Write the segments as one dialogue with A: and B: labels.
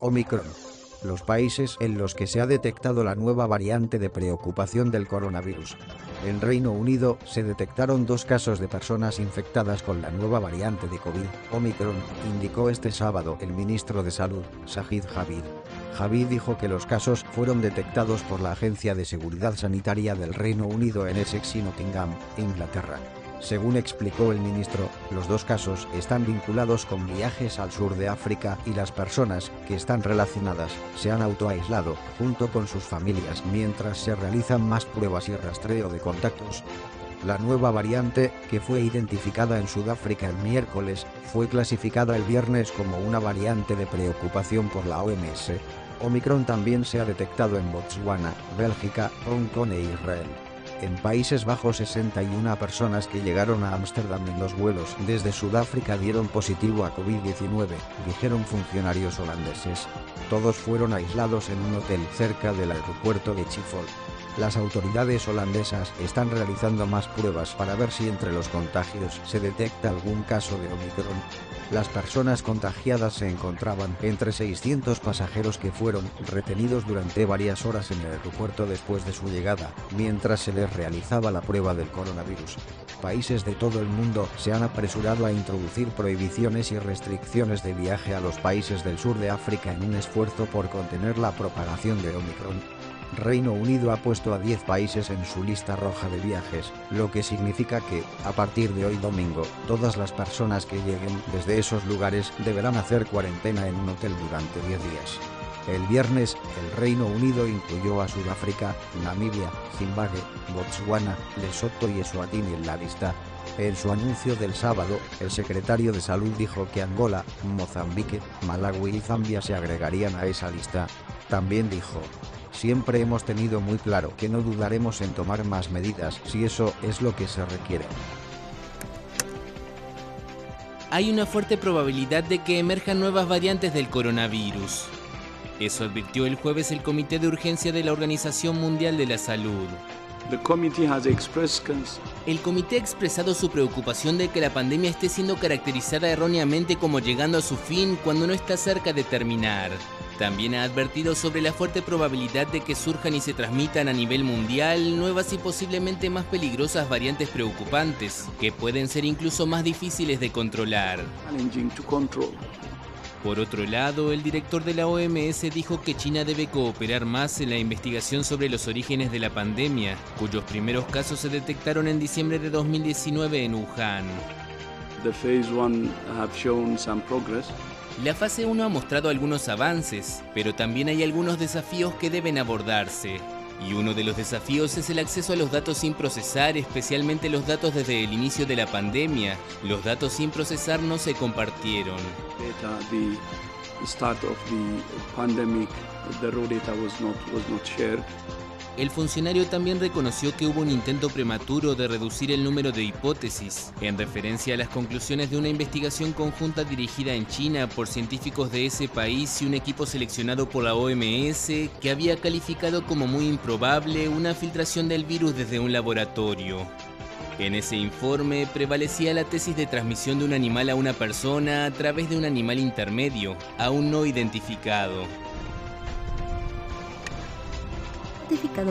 A: Omicron. Los países en los que se ha detectado la nueva variante de preocupación del coronavirus. En Reino Unido se detectaron dos casos de personas infectadas con la nueva variante de COVID, Omicron, indicó este sábado el ministro de Salud, Sajid Javid. Javid dijo que los casos fueron detectados por la Agencia de Seguridad Sanitaria del Reino Unido en Essex y Nottingham, Inglaterra. Según explicó el ministro, los dos casos están vinculados con viajes al sur de África y las personas que están relacionadas se han autoaislado junto con sus familias mientras se realizan más pruebas y rastreo de contactos. La nueva variante, que fue identificada en Sudáfrica el miércoles, fue clasificada el viernes como una variante de preocupación por la OMS. Omicron también se ha detectado en Botswana, Bélgica, Hong Kong e Israel. En Países Bajos 61 personas que llegaron a Ámsterdam en los vuelos desde Sudáfrica dieron positivo a COVID-19, dijeron funcionarios holandeses. Todos fueron aislados en un hotel cerca del aeropuerto de Schiphol. Las autoridades holandesas están realizando más pruebas para ver si entre los contagios se detecta algún caso de Omicron. Las personas contagiadas se encontraban entre 600 pasajeros que fueron retenidos durante varias horas en el aeropuerto después de su llegada, mientras se les realizaba la prueba del coronavirus. Países de todo el mundo se han apresurado a introducir prohibiciones y restricciones de viaje a los países del sur de África en un esfuerzo por contener la propagación de Omicron. Reino Unido ha puesto a 10 países en su lista roja de viajes, lo que significa que, a partir de hoy domingo, todas las personas que lleguen desde esos lugares deberán hacer cuarentena en un hotel durante 10 días. El viernes, el Reino Unido incluyó a Sudáfrica, Namibia, Zimbabue, Botswana, Lesoto y Eswatini en la lista. En su anuncio del sábado, el secretario de Salud dijo que Angola, Mozambique, Malawi y Zambia se agregarían a esa lista. También dijo, Siempre hemos tenido muy claro que no dudaremos en tomar más medidas si eso es lo que se requiere.
B: Hay una fuerte probabilidad de que emerjan nuevas variantes del coronavirus. Eso advirtió el jueves el Comité de Urgencia de la Organización Mundial de la Salud. El comité ha expresado su preocupación de que la pandemia esté siendo caracterizada erróneamente como llegando a su fin cuando no está cerca de terminar. También ha advertido sobre la fuerte probabilidad de que surjan y se transmitan a nivel mundial nuevas y posiblemente más peligrosas variantes preocupantes, que pueden ser incluso más difíciles de controlar. Por otro lado, el director de la OMS dijo que China debe cooperar más en la investigación sobre los orígenes de la pandemia, cuyos primeros casos se detectaron en diciembre de 2019 en Wuhan. La fase 1 ha mostrado algunos avances, pero también hay algunos desafíos que deben abordarse. Y uno de los desafíos es el acceso a los datos sin procesar, especialmente los datos desde el inicio de la pandemia. Los datos sin procesar no se compartieron. El funcionario también reconoció que hubo un intento prematuro de reducir el número de hipótesis, en referencia a las conclusiones de una investigación conjunta dirigida en China por científicos de ese país y un equipo seleccionado por la OMS que había calificado como muy improbable una filtración del virus desde un laboratorio. En ese informe prevalecía la tesis de transmisión de un animal a una persona a través de un animal intermedio, aún no identificado.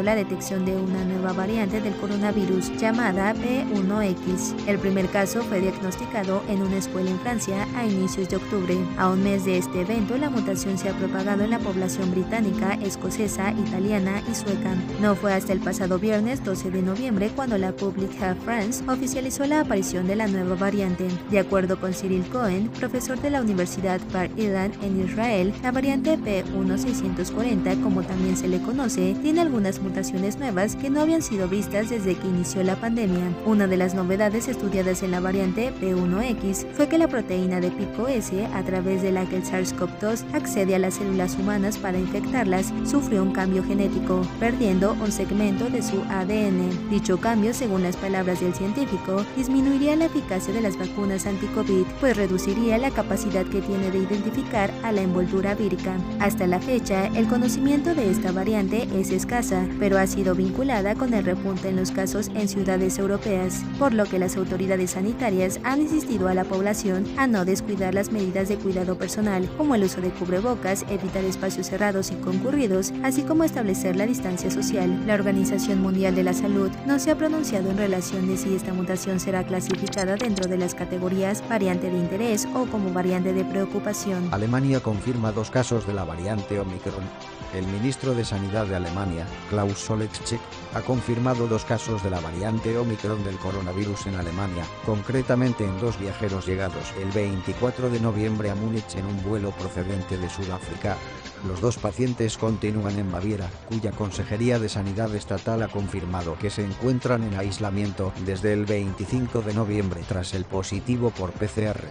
C: La detección de una nueva variante del coronavirus llamada B1X. El primer caso fue diagnosticado en una escuela en Francia a inicios de octubre. A un mes de este evento, la mutación se ha propagado en la población británica, escocesa, italiana y sueca. No fue hasta el pasado viernes 12 de noviembre cuando la Public Health France oficializó la aparición de la nueva variante. De acuerdo con Cyril Cohen, profesor de la Universidad Bar Ilan en Israel, la variante P1640, como también se le conoce, tiene algunas mutaciones nuevas que no habían sido vistas desde que inició la pandemia. Una de las novedades estudiadas en la variante P1X fue que la proteína de pico S, a través de la que el SARS-CoV-2 accede a las células humanas para infectarlas, sufrió un cambio genético, perdiendo un segmento de su ADN. Dicho cambio, según las palabras del científico, disminuiría la eficacia de las vacunas anti-COVID, pues reduciría la capacidad que tiene de identificar a la envoltura vírica. Hasta la fecha, el conocimiento de esta variante es escaso pero ha sido vinculada con el repunte en los casos en ciudades europeas, por lo que las autoridades sanitarias han insistido a la población a no descuidar las medidas de cuidado personal, como el uso de cubrebocas, evitar espacios cerrados y concurridos, así como establecer la distancia social. La Organización Mundial de la Salud no se ha pronunciado en relación de si esta mutación será clasificada dentro de las categorías variante de interés o como variante de preocupación.
A: Alemania confirma dos casos de la variante Omicron. El ministro de Sanidad de Alemania, Klaus Solekschek, ha confirmado dos casos de la variante Omicron del coronavirus en Alemania, concretamente en dos viajeros llegados el 24 de noviembre a Múnich en un vuelo procedente de Sudáfrica. Los dos pacientes continúan en Baviera, cuya Consejería de Sanidad Estatal ha confirmado que se encuentran en aislamiento desde el 25 de noviembre tras el positivo por PCR.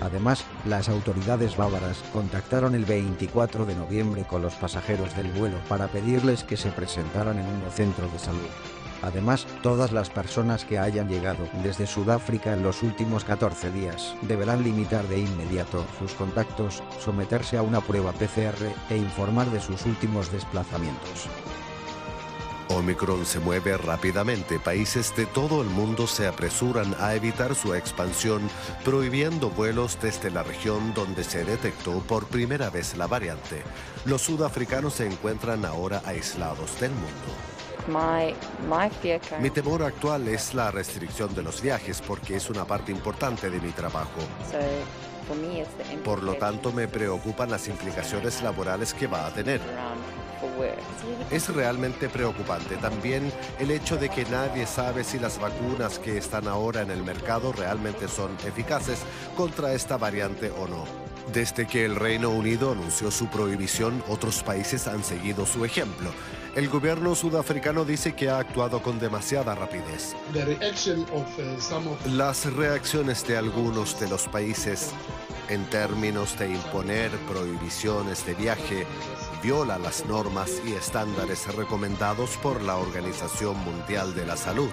A: Además, las autoridades bávaras contactaron el 24 de noviembre con los pasajeros del vuelo para pedirles que se presentaran en un centro de salud. Además, todas las personas que hayan llegado desde Sudáfrica en los últimos 14 días deberán limitar de inmediato sus contactos, someterse a una prueba PCR e informar de sus últimos desplazamientos.
D: Omicron se mueve rápidamente. Países de todo el mundo se apresuran a evitar su expansión, prohibiendo vuelos desde la región donde se detectó por primera vez la variante. Los sudafricanos se encuentran ahora aislados del mundo. Mi temor actual es la restricción de los viajes porque es una parte importante de mi trabajo. Por lo tanto, me preocupan las implicaciones laborales que va a tener. Es realmente preocupante también el hecho de que nadie sabe si las vacunas que están ahora en el mercado realmente son eficaces contra esta variante o no. Desde que el Reino Unido anunció su prohibición, otros países han seguido su ejemplo. El gobierno sudafricano dice que ha actuado con demasiada rapidez. Las reacciones de algunos de los países en términos de imponer prohibiciones de viaje viola las normas y estándares recomendados por la Organización Mundial de la Salud.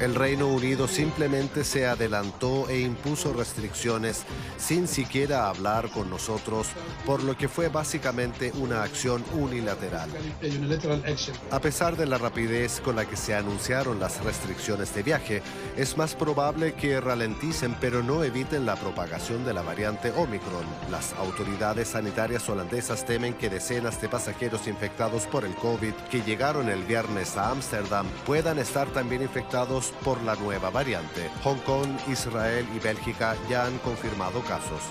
D: El Reino Unido simplemente se adelantó e impuso restricciones sin siquiera hablar con nosotros, por lo que fue básicamente una acción unilateral. A pesar de la rapidez con la que se anunciaron las restricciones de viaje, es más probable que ralenticen pero no eviten la propagación de la variante Omicron. Las autoridades sanitarias holandesas temen que decenas de pasajeros infectados por el COVID que llegaron el viernes a Ámsterdam puedan estar también infectados por la nueva variante. Hong Kong, Israel y Bélgica ya han confirmado casos.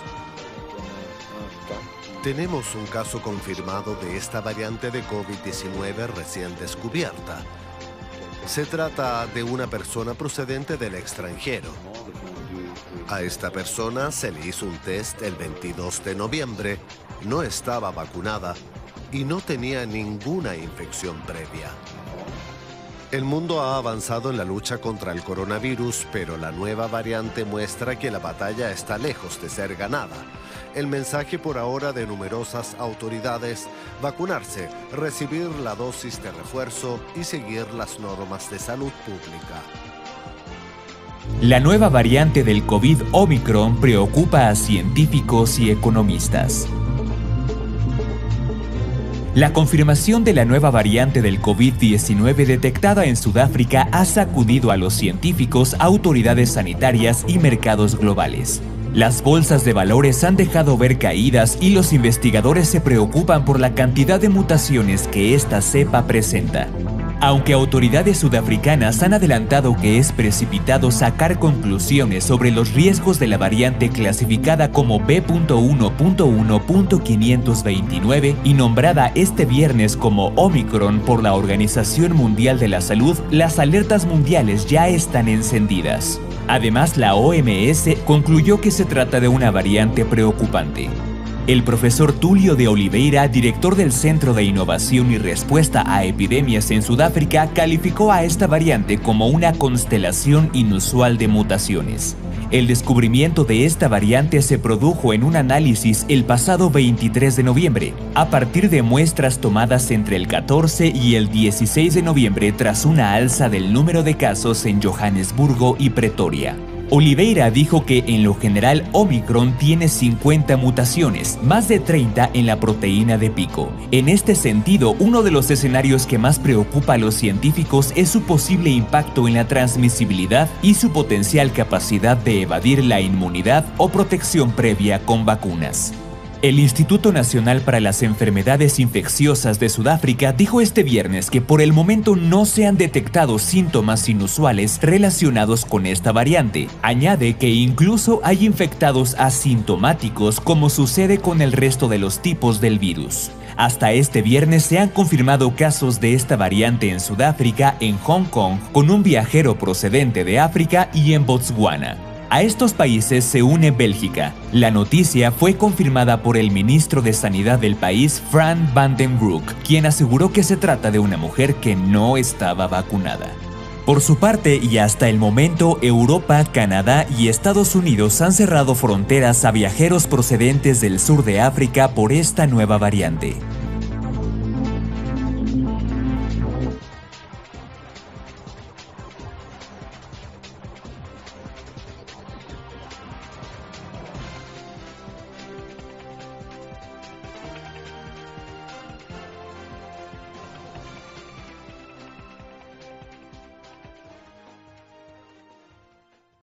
D: Tenemos un caso confirmado de esta variante de COVID-19 recién descubierta. Se trata de una persona procedente del extranjero. A esta persona se le hizo un test el 22 de noviembre, no estaba vacunada y no tenía ninguna infección previa. El mundo ha avanzado en la lucha contra el coronavirus, pero la nueva variante muestra que la batalla está lejos de ser ganada. El mensaje por ahora de numerosas autoridades, vacunarse, recibir la dosis de refuerzo y seguir las normas de salud pública.
E: La nueva variante del COVID Omicron preocupa a científicos y economistas. La confirmación de la nueva variante del COVID-19 detectada en Sudáfrica ha sacudido a los científicos, autoridades sanitarias y mercados globales. Las bolsas de valores han dejado ver caídas y los investigadores se preocupan por la cantidad de mutaciones que esta cepa presenta. Aunque autoridades sudafricanas han adelantado que es precipitado sacar conclusiones sobre los riesgos de la variante clasificada como B.1.1.529 y nombrada este viernes como Omicron por la Organización Mundial de la Salud, las alertas mundiales ya están encendidas. Además, la OMS concluyó que se trata de una variante preocupante. El profesor Tulio de Oliveira, director del Centro de Innovación y Respuesta a Epidemias en Sudáfrica, calificó a esta variante como una constelación inusual de mutaciones. El descubrimiento de esta variante se produjo en un análisis el pasado 23 de noviembre, a partir de muestras tomadas entre el 14 y el 16 de noviembre tras una alza del número de casos en Johannesburgo y Pretoria. Oliveira dijo que en lo general Omicron tiene 50 mutaciones, más de 30 en la proteína de pico. En este sentido, uno de los escenarios que más preocupa a los científicos es su posible impacto en la transmisibilidad y su potencial capacidad de evadir la inmunidad o protección previa con vacunas. El Instituto Nacional para las Enfermedades Infecciosas de Sudáfrica dijo este viernes que por el momento no se han detectado síntomas inusuales relacionados con esta variante. Añade que incluso hay infectados asintomáticos como sucede con el resto de los tipos del virus. Hasta este viernes se han confirmado casos de esta variante en Sudáfrica, en Hong Kong, con un viajero procedente de África y en Botswana. A estos países se une Bélgica. La noticia fue confirmada por el ministro de Sanidad del país, Fran van den Broek, quien aseguró que se trata de una mujer que no estaba vacunada. Por su parte, y hasta el momento, Europa, Canadá y Estados Unidos han cerrado fronteras a viajeros procedentes del sur de África por esta nueva variante.